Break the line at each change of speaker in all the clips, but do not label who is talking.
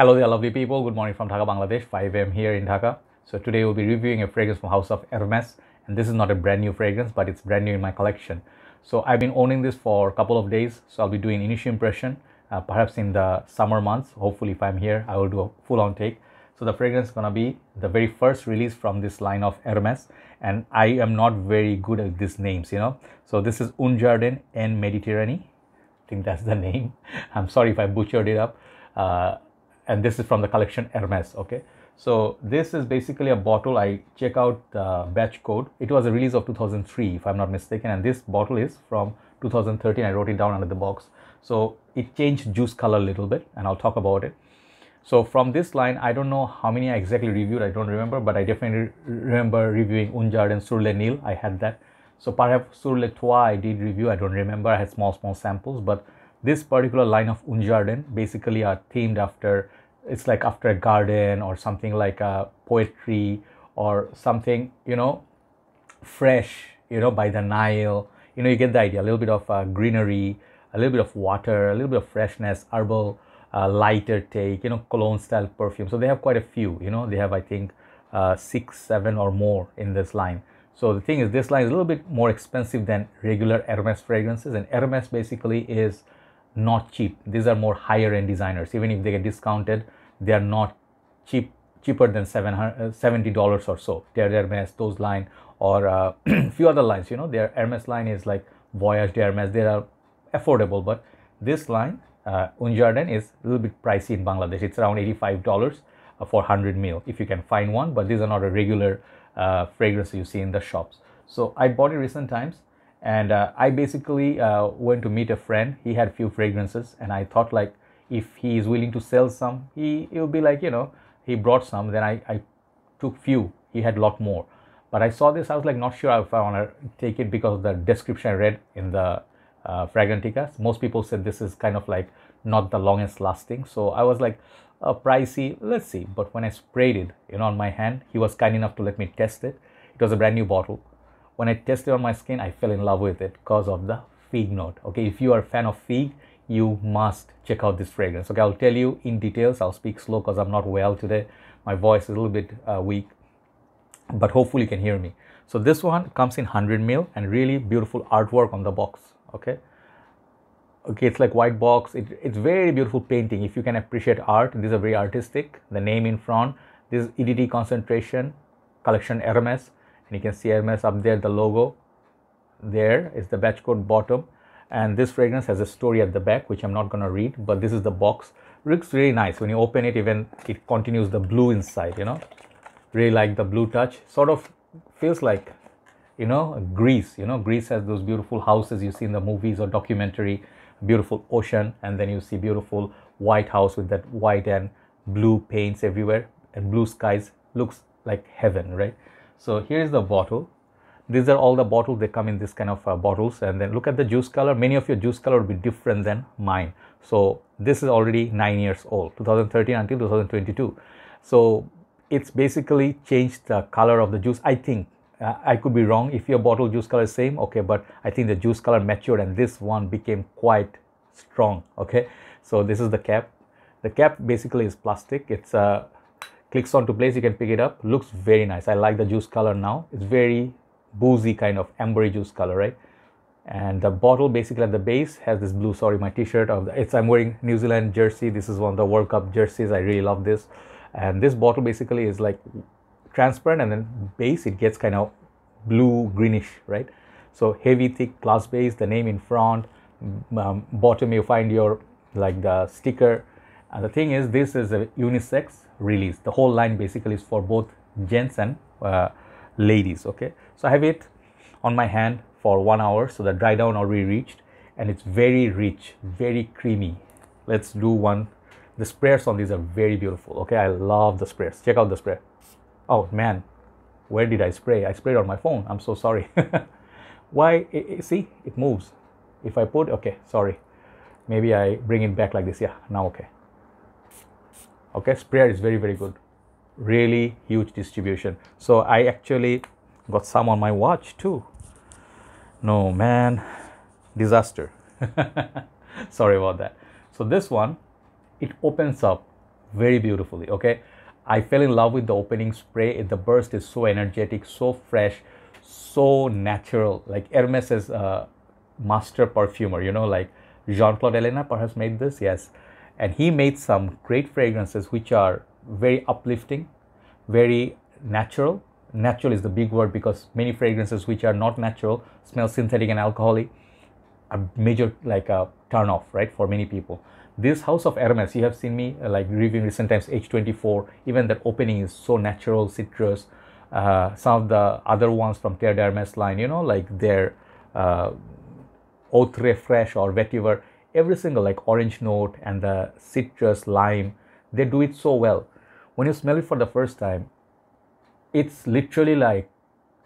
Hello there, lovely people. Good morning from Dhaka, Bangladesh. 5 a.m. here in Dhaka. So today we'll be reviewing a fragrance from House of Hermes, and this is not a brand new fragrance, but it's brand new in my collection. So I've been owning this for a couple of days. So I'll be doing initial impression, uh, perhaps in the summer months. Hopefully, if I'm here, I will do a full-on take. So the fragrance is gonna be the very first release from this line of Hermes, and I am not very good at these names, you know. So this is Un Jardin en Mediterranee. I think that's the name. I'm sorry if I butchered it up. Uh, and this is from the collection Hermes. Okay, so this is basically a bottle. I check out the batch code. It was a release of 2003, if I'm not mistaken, and this bottle is from 2013. I wrote it down under the box. So it changed juice color a little bit, and I'll talk about it. So from this line, I don't know how many I exactly reviewed. I don't remember, but I definitely remember reviewing Un Jardin Sur le Nil. I had that. So perhaps Sur le Toit I did review. I don't remember. I had small small samples, but this particular line of Un Jardin basically are themed after it's like after a garden or something like a poetry or something you know fresh you know by the nile. You know you get the idea. A little bit of uh, greenery a little bit of water a little bit of freshness herbal uh, lighter take you know cologne style perfume. So they have quite a few you know. They have i think uh, six seven or more in this line. So the thing is this line is a little bit more expensive than regular hermes fragrances. And hermes basically is not cheap. These are more higher end designers. Even if they get discounted they are not cheap cheaper than 70 dollars or so. Their hermes those line or a uh, few other lines you know their hermes line is like voyage hermes. They are affordable but this line uh, Un Jardin is a little bit pricey in bangladesh. It's around 85 dollars uh, for 100 mil if you can find one but these are not a regular uh, fragrance you see in the shops. So i bought it recent times and uh, i basically uh, went to meet a friend. He had few fragrances and i thought like if he is willing to sell some he it will be like you know he brought some then i i took few. He had a lot more. But i saw this i was like not sure if i want to take it because of the description i read in the uh, fragranticas. Most people said this is kind of like not the longest lasting. So i was like pricey let's see. But when i sprayed it you know on my hand he was kind enough to let me test it. It was a brand new bottle when I tested on my skin, I fell in love with it because of the fig note. Okay, if you are a fan of fig, you must check out this fragrance. Okay, I'll tell you in details. I'll speak slow because I'm not well today. My voice is a little bit uh, weak, but hopefully you can hear me. So this one comes in 100 ml and really beautiful artwork on the box. Okay, okay, it's like white box. It, it's very beautiful painting. If you can appreciate art, these are very artistic. The name in front. This is EDT concentration collection Hermes and you can see Hermes up there the logo. There is the batch code bottom. And this fragrance has a story at the back which I'm not going to read but this is the box. Looks really nice. When you open it even it continues the blue inside you know? Really like the blue touch. Sort of feels like you know Greece you know? Greece has those beautiful houses you see in the movies or documentary beautiful ocean and then you see beautiful white house with that white and blue paints everywhere and blue skies. Looks like heaven right so here is the bottle. These are all the bottles they come in this kind of uh, bottles. And then look at the juice color. Many of your juice color will be different than mine. So this is already nine years old 2013 until 2022 so it's basically changed the color of the juice. I think uh, i could be wrong. If your bottle juice color is same okay but i think the juice color matured and this one became quite strong okay? So this is the cap. The cap basically is plastic. It's a uh, clicks onto place you can pick it up. Looks very nice. I like the juice color now. It's very boozy kind of ambery juice color right? And the bottle basically at the base has this blue sorry my t-shirt of the, it's i'm wearing new zealand jersey. This is one of the world cup jerseys. I really love this. And this bottle basically is like transparent and then base it gets kind of blue greenish right? So heavy thick glass base the name in front um, bottom you find your like the sticker and the thing is this is a unisex release. The whole line basically is for both gents and uh, ladies okay? So i have it on my hand for one hour so the dry down already reached and it's very rich very creamy. Let's do one. The sprayers on these are very beautiful okay? I love the sprayers check out the spray. Oh man. Where did i spray? I sprayed on my phone. I'm so sorry. Why? It, it, see it moves. If i put okay sorry. Maybe i bring it back like this. Yeah now okay okay sprayer is very very good really huge distribution so i actually got some on my watch too no man disaster sorry about that so this one it opens up very beautifully. Okay, I fell in love with the opening spray. The burst is so energetic, so fresh, so natural. Like Hermes is a master perfumer, you know, like Jean Claude Ellena perhaps made this, yes. And he made some great fragrances which are very uplifting, very natural. Natural is the big word because many fragrances which are not natural smell synthetic and alcoholic, a major like a turn off, right, for many people this house of Hermes, you have seen me uh, like reviewing recent times H24, even that opening is so natural, citrus. Uh, some of the other ones from Terre d'Hermes line, you know, like their uh, Autre or Vetiver, every single like orange note and the citrus, lime, they do it so well. When you smell it for the first time, it's literally like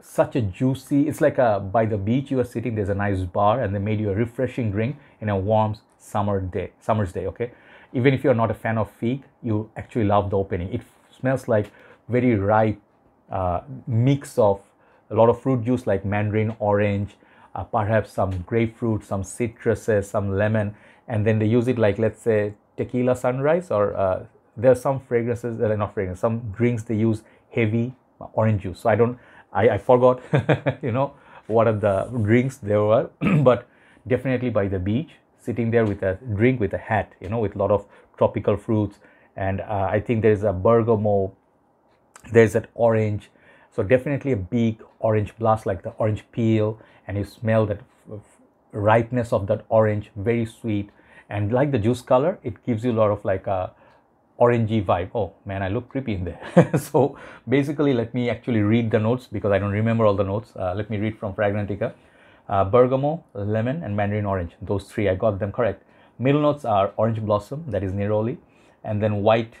such a juicy it's like a by the beach you are sitting there's a nice bar and they made you a refreshing drink in a warm summer day summer's day okay even if you're not a fan of fig you actually love the opening it smells like very ripe uh, mix of a lot of fruit juice like mandarin orange uh, perhaps some grapefruit some citruses some lemon and then they use it like let's say tequila sunrise or uh, there are some fragrances that are not fragrance some drinks they use heavy orange juice so i don't I, I forgot, you know, what are the drinks there were, but definitely by the beach, sitting there with a drink with a hat, you know, with a lot of tropical fruits. And uh, I think there's a bergamot, there's that orange. So definitely a big orange blast, like the orange peel, and you smell that ripeness of that orange, very sweet. And like the juice color, it gives you a lot of like a orangey vibe. Oh man, I look creepy in there. so basically, let me actually read the notes because I don't remember all the notes. Uh, let me read from Fragrantica. Uh, bergamot, lemon, and mandarin orange. Those three, I got them correct. Middle notes are orange blossom, that is neroli, and then white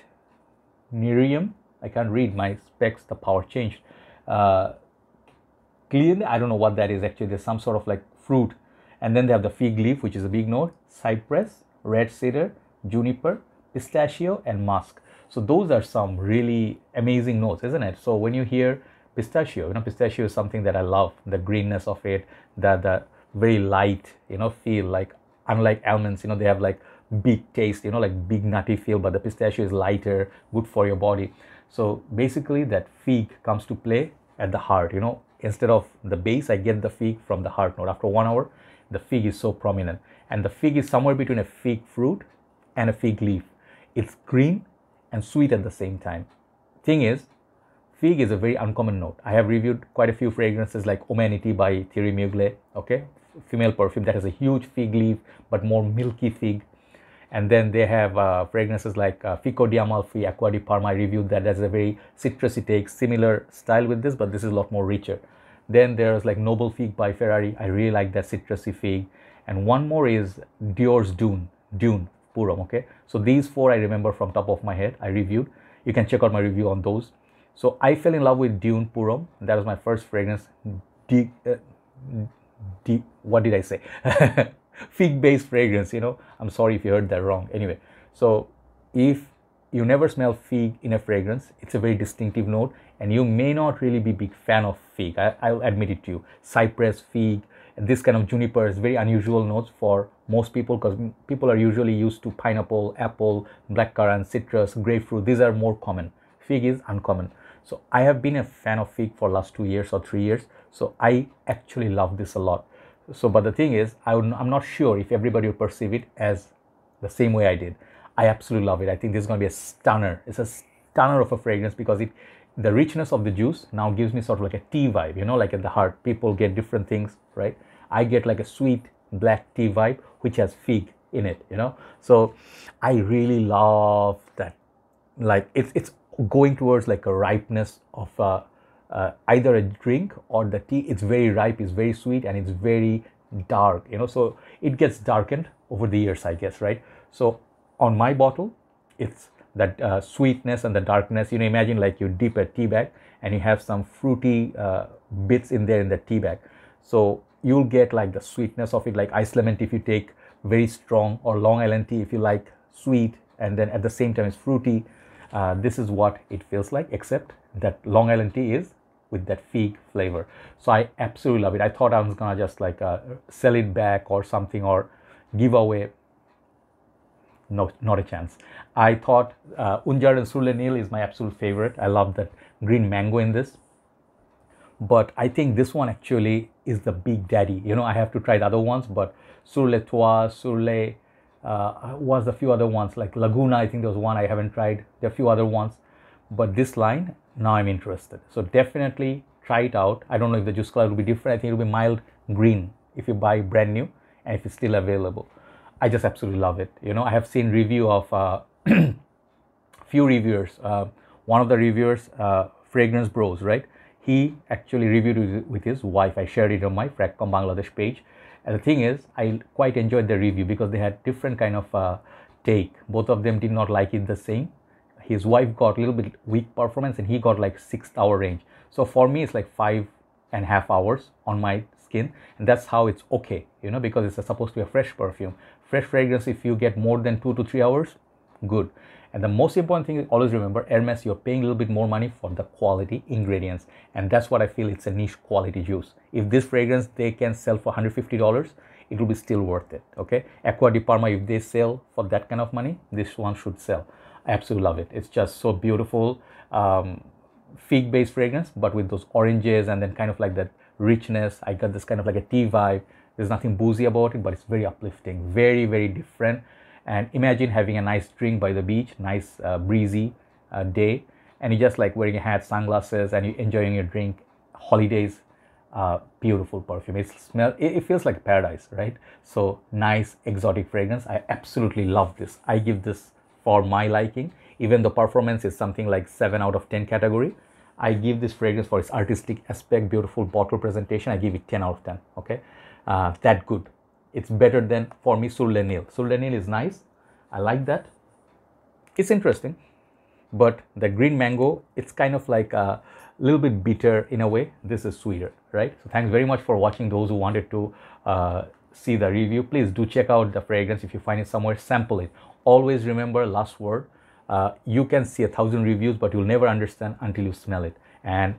nerium. I can't read my specs, the power changed. Uh, clearly, I don't know what that is actually. There's some sort of like fruit. And then they have the fig leaf, which is a big note, cypress, red cedar, juniper, pistachio and musk so those are some really amazing notes isn't it so when you hear pistachio you know pistachio is something that i love the greenness of it the the very light you know feel like unlike almonds you know they have like big taste you know like big nutty feel but the pistachio is lighter good for your body so basically that fig comes to play at the heart you know instead of the base i get the fig from the heart note after one hour the fig is so prominent and the fig is somewhere between a fig fruit and a fig leaf it's green and sweet at the same time. Thing is, fig is a very uncommon note. I have reviewed quite a few fragrances like Womanity by Thierry Mugler, okay, female perfume that has a huge fig leaf but more milky fig. And then they have uh, fragrances like uh, Fico di Amalfi, Acqua di Parma. I reviewed that. That's a very citrusy take, similar style with this, but this is a lot more richer. Then there's like Noble Fig by Ferrari. I really like that citrusy fig. And one more is Dior's Dune, Dune Pour Homme. Okay, so these four I remember from top of my head. I reviewed. You can check out my review on those. So I fell in love with Dune Pour Homme. That was my first fragrance. Deep, uh, deep. What did I say? Fig-based fragrance. You know, I'm sorry if you heard that wrong. Anyway, so if you never smell fig in a fragrance, it's a very distinctive note, and you may not really be big fan of fig. I, I'll admit it to you. Cypress, fig, this kind of juniper is very unusual notes for most people because people are usually used to pineapple, apple, blackcurrant, citrus, grapefruit. These are more common. Fig is uncommon. So I have been a fan of fig for last two years or three years. So I actually love this a lot. So, but the thing is, I would, I'm not sure if everybody would perceive it as the same way I did. I absolutely love it. I think this is going to be a stunner. It's a stunner of a fragrance because it, the richness of the juice now gives me sort of like a tea vibe, you know, like at the heart. People get different things, right? I get like a sweet black tea vibe which has fig in it, you know. So I really love that. Like it's it's going towards like a ripeness of uh, uh, either a drink or the tea. It's very ripe, it's very sweet, and it's very dark, you know. So it gets darkened over the years, I guess, right? So on my bottle, it's that uh, sweetness and the darkness. You know, imagine like you dip a tea bag and you have some fruity uh, bits in there in the tea bag. So you'll get like the sweetness of it like ice lemon tea if you take very strong or long island tea if you like sweet and then at the same time it's fruity uh, this is what it feels like except that long island tea is with that fig flavor so i absolutely love it i thought i was gonna just like uh, sell it back or something or give away no, not a chance. I thought uh, Un Jardin Surle Nil is my absolute favorite. I love that green mango in this. But I think this one actually is the big daddy. You know, I have to try the other ones, but Sur Le uh, was a few other ones like Laguna. I think there was one I haven't tried. There are a few other ones, but this line now I'm interested. So definitely try it out. I don't know if the juice color will be different. I think it will be mild green if you buy brand new and if it's still available. I just absolutely love it. You know, I have seen review of uh, few reviewers. Uh, one of the reviewers, uh, Fragrance Bros, right? He actually reviewed it with his wife. I shared it on my Fragcomm Bangladesh page. And the thing is, I quite enjoyed the review because they had different kind of uh, take. Both of them did not like it the same. His wife got a little bit weak performance, and he got like six hour range. So for me, it's like five and a half hours on my skin, and that's how it's okay, you know, because it's supposed to be a fresh perfume. Fresh fragrance if you get more than two to three hours good. And the most important thing is always remember hermes you're paying a little bit more money for the quality ingredients. And that's what i feel it's a niche quality juice. If this fragrance they can sell for 150 dollars it will be still worth it okay? Acqua di parma if they sell for that kind of money this one should sell i absolutely love it it's just so beautiful um, fig based fragrance but with those oranges and then kind of like that richness i got this kind of like a tea vibe there's nothing boozy about it, but it's very uplifting, very, very different. And imagine having a nice drink by the beach, nice uh, breezy uh, day, and you just like wearing a hat, sunglasses, and you're enjoying your drink. Holidays, uh, beautiful perfume. It smell. It, it feels like paradise, right? So nice, exotic fragrance. I absolutely love this. I give this for my liking. Even the performance is something like seven out of ten category. I give this fragrance for its artistic aspect, beautiful bottle presentation. I give it 10 out of 10. Okay uh, that good. It's better than for me Sur Le Nil. Sur le Nil is nice. I like that. It's interesting, but the green mango, it's kind of like a little bit bitter in a way. This is sweeter, right? So thanks very much for watching. Those who wanted to uh, see the review, please do check out the fragrance. If you find it somewhere, sample it. Always remember last word. Uh, you can see a thousand reviews, but you'll never understand until you smell it. And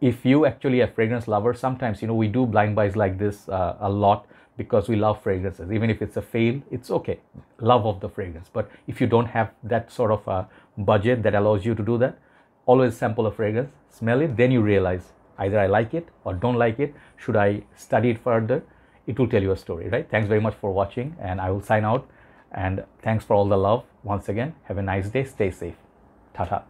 if you actually a fragrance lover sometimes you know we do blind buys like this uh, a lot because we love fragrances even if it's a fail it's okay love of the fragrance but if you don't have that sort of a budget that allows you to do that always sample a fragrance smell it then you realize either i like it or don't like it should i study it further it will tell you a story right? Thanks very much for watching and i will sign out. And thanks for all the love once again. Have a nice day. Stay safe. Tata